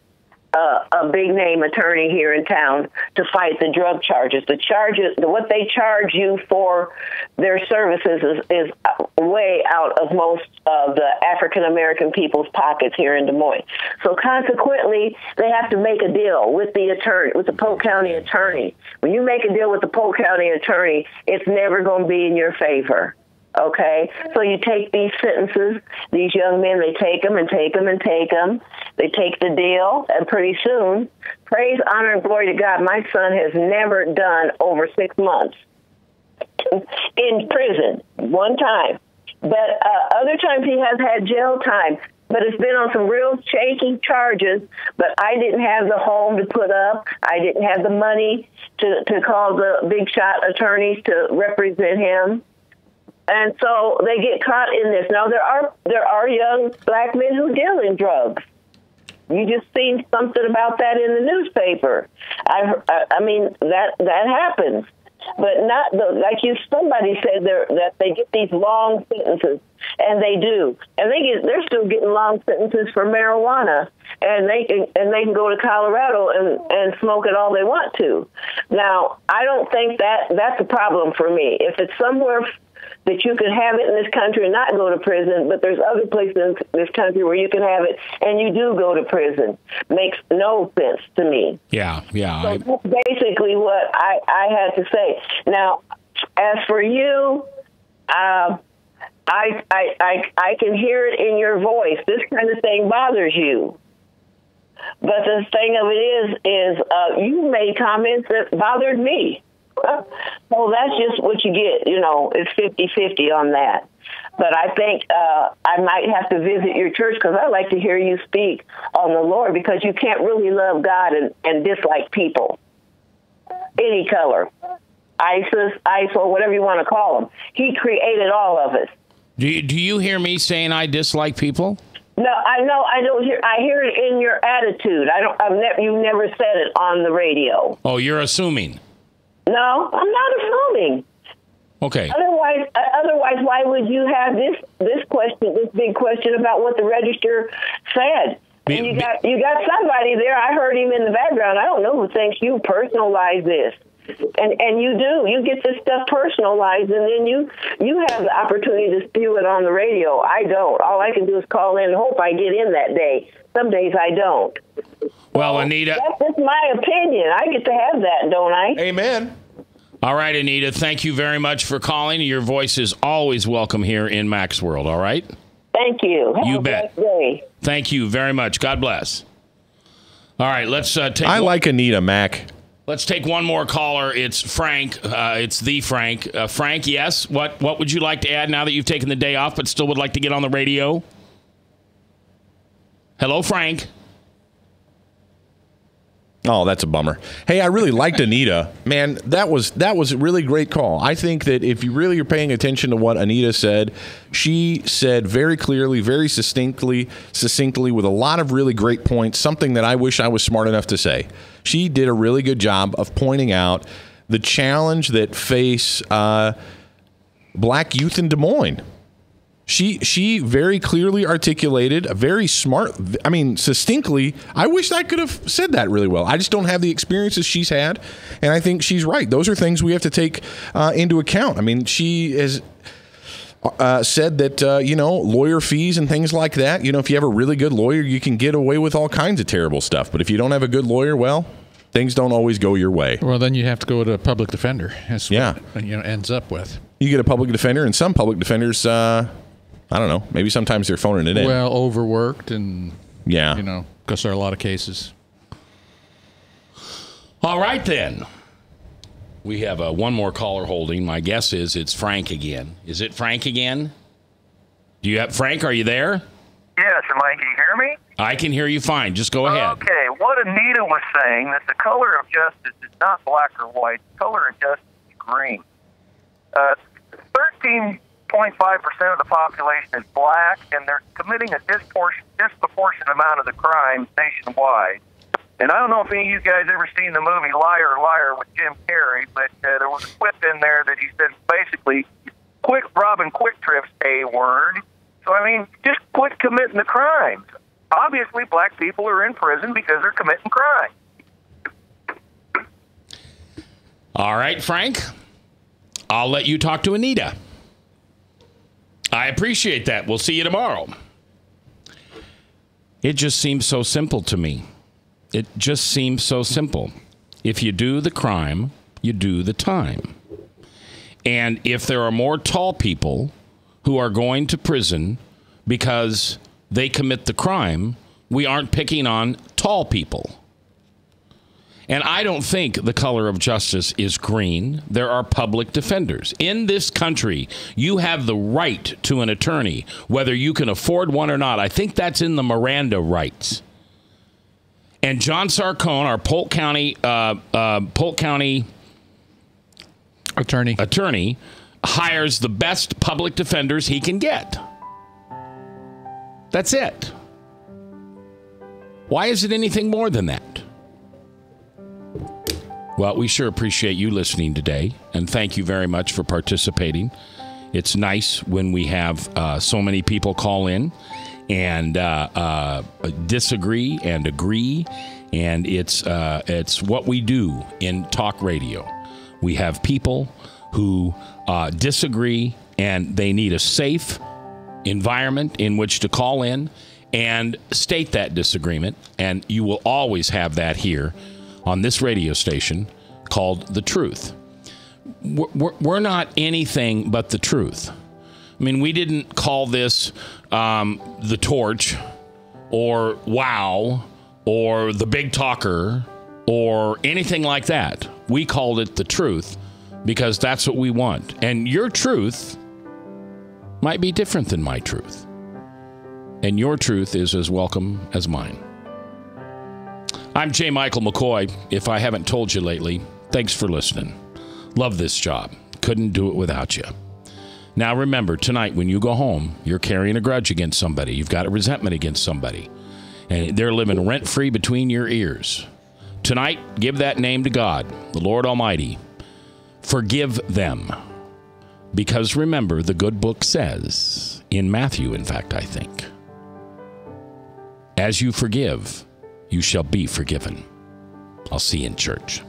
S19: a big name attorney here in town to fight the drug charges. The charges, what they charge you for their services is, is way out of most of the African American people's pockets here in Des Moines. So consequently, they have to make a deal with the attorney, with the Polk County attorney. When you make a deal with the Polk County attorney, it's never going to be in your favor. Okay, so you take these sentences, these young men, they take them and take them and take them. They take the deal, and pretty soon, praise, honor, and glory to God, my son has never done over six months in prison one time. But uh, other times he has had jail time. But it's been on some real shaky charges. But I didn't have the home to put up. I didn't have the money to to call the big shot attorneys to represent him and so they get caught in this. Now there are there are young black men who deal in drugs. You just seen something about that in the newspaper. I I, I mean that that happens, but not the, like you somebody said there that they get these long sentences, and they do, and they get they're still getting long sentences for marijuana, and they can and they can go to Colorado and and smoke it all they want to. Now I don't think that that's a problem for me. If it's somewhere that you can have it in this country and not go to prison, but there's other places in this country where you can have it and you do go to prison. Makes no sense to me.
S2: Yeah, yeah.
S19: So
S2: I,
S19: that's basically what I, I had to say. Now, as for you, uh, I, I, I, I can hear it in your voice. This kind of thing bothers you. But the thing of it is, is uh, you made comments that bothered me. *laughs* Well, that's just what you get. You know, it's 50 50 on that. But I think uh, I might have to visit your church because I like to hear you speak on the Lord because you can't really love God and, and dislike people. Any color. ISIS, ISIL, whatever you want to call them. He created all of us.
S2: do you, do you hear me saying I dislike people?
S19: No, I know. I don't hear. I hear it in your attitude. I don't. I've never. You never said it on the radio.
S2: Oh, you're assuming.
S19: No, I'm not assuming.
S2: Okay.
S19: Otherwise, uh, otherwise, why would you have this this question, this big question about what the register said?
S2: Be-
S19: and you got you got somebody there. I heard him in the background. I don't know who thinks you personalize this, and and you do. You get this stuff personalized, and then you you have the opportunity to spew it on the radio. I don't. All I can do is call in and hope I get in that day. Some days I don't.
S2: Well, Anita.
S19: That's just my opinion. I get to have that, don't I?
S4: Amen.
S2: All right, Anita. Thank you very much for calling. Your voice is always welcome here in Mac's World. All right.
S19: Thank you. Have
S2: You
S19: a
S2: bet.
S19: day.
S2: Thank you very much. God bless. All right, let's uh, take.
S4: I
S2: one-
S4: like Anita Mac.
S2: Let's take one more caller. It's Frank. Uh, it's the Frank. Uh, Frank, yes. What What would you like to add now that you've taken the day off, but still would like to get on the radio? Hello, Frank.
S4: Oh, that's a bummer. Hey, I really liked Anita. Man, that was that was a really great call. I think that if you really are paying attention to what Anita said, she said very clearly, very succinctly, succinctly with a lot of really great points, something that I wish I was smart enough to say. She did a really good job of pointing out the challenge that face uh, black youth in Des Moines. She she very clearly articulated a very smart. I mean, succinctly. I wish I could have said that really well. I just don't have the experiences she's had, and I think she's right. Those are things we have to take uh, into account. I mean, she has uh, said that uh, you know lawyer fees and things like that. You know, if you have a really good lawyer, you can get away with all kinds of terrible stuff. But if you don't have a good lawyer, well, things don't always go your way.
S3: Well, then you have to go to a public defender. That's
S4: Yeah.
S3: what, you know ends up with.
S4: You get a public defender, and some public defenders, uh, I don't know, maybe sometimes they're phoning it in.
S3: Well, overworked and
S4: yeah,
S3: you know, because there are a lot of cases.
S2: All right, then. We have uh, one more caller holding. My guess is it's Frank again. Is it Frank again? Do you have Frank? Are you there?
S20: Yes, am I? Can you hear me?
S2: I can hear you fine. Just go ahead.
S20: Okay, what Anita was saying that the color of justice is not black or white. The color of justice is green. Uh, 13.6 2.5% of the population is black, and they're committing a disproportionate amount of the crimes nationwide. And I don't know if any of you guys ever seen the movie Liar Liar with Jim Carrey, but uh, there was a quip in there that he said basically, "Quick robbing QuikTrips a word." So I mean, just quit committing the crimes. Obviously, black people are in prison because they're committing crime.
S2: All right, Frank. I'll let you talk to Anita. I appreciate that. We'll see you tomorrow. It just seems so simple to me. It just seems so simple. If you do the crime, you do the time. And if there are more tall people who are going to prison because they commit the crime, we aren't picking on tall people. And I don't think the color of justice is green. There are public defenders. In this country, you have the right to an attorney, whether you can afford one or not. I think that's in the Miranda rights. And John Sarcone, our Polk County, uh, uh, Polk County
S3: attorney,
S2: attorney, hires the best public defenders he can get. That's it. Why is it anything more than that? Well, we sure appreciate you listening today, and thank you very much for participating. It's nice when we have uh, so many people call in and uh, uh, disagree and agree, and it's uh, it's what we do in talk radio. We have people who uh, disagree, and they need a safe environment in which to call in and state that disagreement, and you will always have that here on this radio station called The Truth. We're, we're not anything but the truth. I mean, we didn't call this um, The Torch or Wow or The Big Talker or anything like that. We called it The Truth because that's what we want. And your truth might be different than my truth. And your truth is as welcome as mine. I'm J. Michael McKoy. If I haven't told you lately, thanks for listening. Love this job. Couldn't do it without you. Now remember, tonight when you go home, you're carrying a grudge against somebody. You've got a resentment against somebody. And they're living rent free between your ears. Tonight, give that name to God, the Lord Almighty. Forgive them. Because remember, the good book says, in Matthew, in fact, I think, as you forgive, you shall be forgiven. I'll see you in church.